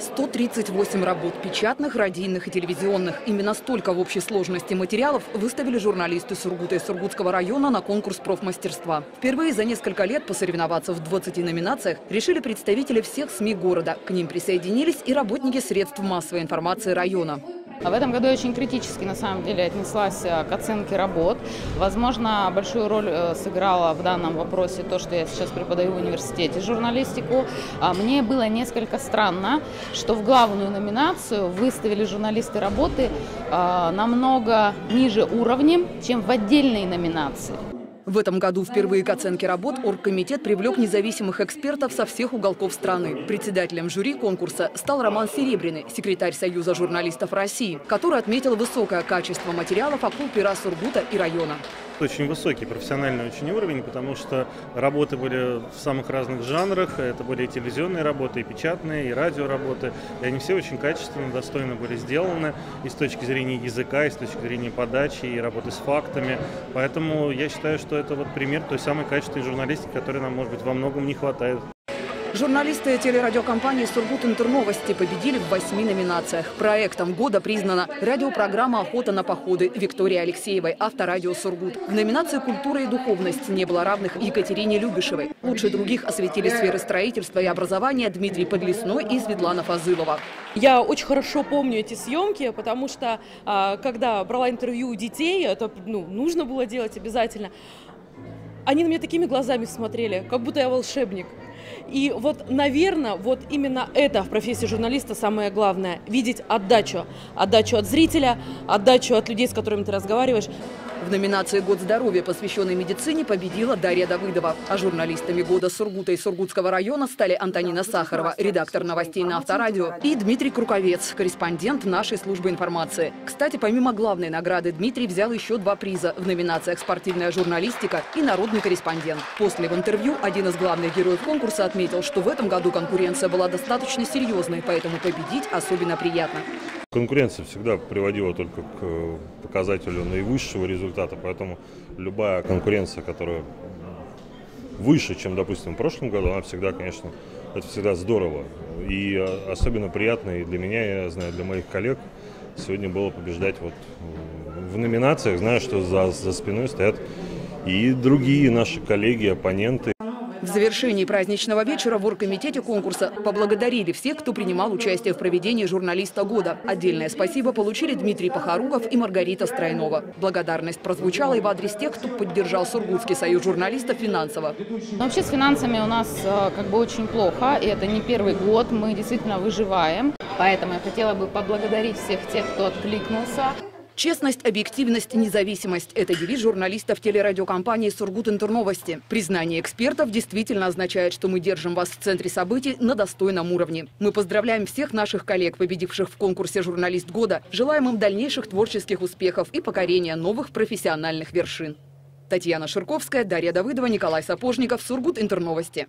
138 работ печатных, радийных и телевизионных. Именно столько в общей сложности материалов выставили журналисты Сургута и Сургутского района на конкурс профмастерства. Впервые за несколько лет посоревноваться в 20 номинациях решили представители всех СМИ города. К ним присоединились и работники средств массовой информации района. А в этом году я очень критически, на самом деле, отнеслась э, к оценке работ. Возможно, большую роль э, сыграла в данном вопросе то, что я сейчас преподаю в университете журналистику. А мне было несколько странно, что в главную номинацию выставили журналисты работы э, намного ниже уровнем, чем в отдельные номинации. В этом году впервые к оценке работ оргкомитет привлек независимых экспертов со всех уголков страны. Председателем жюри конкурса стал Роман Серебряный, секретарь Союза журналистов России, который отметил высокое качество материалов около пера Сургута и района очень высокий профессиональный очень уровень, потому что работы были в самых разных жанрах. Это были и телевизионные работы, и печатные, и радиоработы. И они все очень качественно, достойно были сделаны и с точки зрения языка, и с точки зрения подачи, и работы с фактами. Поэтому я считаю, что это вот пример той самой качественной журналистики, которой нам, может быть, во многом не хватает. Журналисты телерадиокомпании «Сургут Интерновости» победили в восьми номинациях. Проектом года признана радиопрограмма «Охота на походы» Виктории Алексеевой, авторадио «Сургут». В номинации «Культура и духовность» не было равных Екатерине Любишевой. Лучше других осветили сферы строительства и образования Дмитрий Подлесной и Светлана Фазылова. Я очень хорошо помню эти съемки, потому что а, когда брала интервью у детей, это ну, нужно было делать обязательно, они на меня такими глазами смотрели, как будто я волшебник. И вот, наверное, вот именно это в профессии журналиста самое главное – видеть отдачу. Отдачу от зрителя, отдачу от людей, с которыми ты разговариваешь. В номинации «Год здоровья», посвященной медицине, победила Дарья Давыдова. А журналистами года Сургута и Сургутского района стали Антонина Сахарова, редактор новостей на Авторадио, и Дмитрий Круковец, корреспондент нашей службы информации. Кстати, помимо главной награды, Дмитрий взял еще два приза в номинациях «Спортивная журналистика» и «Народный корреспондент». После в интервью один из главных героев конкурса отметил, что в этом году конкуренция была достаточно серьезной, поэтому победить особенно приятно. Конкуренция всегда приводила только к э, показателю наивысшего результата, поэтому любая конкуренция, которая выше, чем, допустим, в прошлом году, она всегда, конечно, это всегда здорово. И э, особенно приятно и для меня, я знаю, для моих коллег сегодня было побеждать вот в номинациях, знаю, что за, за спиной стоят и другие наши коллеги, оппоненты. Завершении праздничного вечера в оргкомитете конкурса поблагодарили всех, кто принимал участие в проведении журналиста года. Отдельное спасибо получили Дмитрий Похоругов и Маргарита Стройнова. Благодарность прозвучала и в адрес тех, кто поддержал Сургутский союз журналистов финансово. Но вообще с финансами у нас э, как бы очень плохо, и это не первый год, мы действительно выживаем. Поэтому я хотела бы поблагодарить всех тех, кто откликнулся. Честность, объективность, независимость – это девиз журналистов телерадиокомпании «Сургут Интерновости». Признание экспертов действительно означает, что мы держим вас в центре событий на достойном уровне. Мы поздравляем всех наших коллег, победивших в конкурсе «Журналист года». Желаем им дальнейших творческих успехов и покорения новых профессиональных вершин. Татьяна Ширковская, Дарья Давыдова, Николай Сапожников, Сургут Интерновости.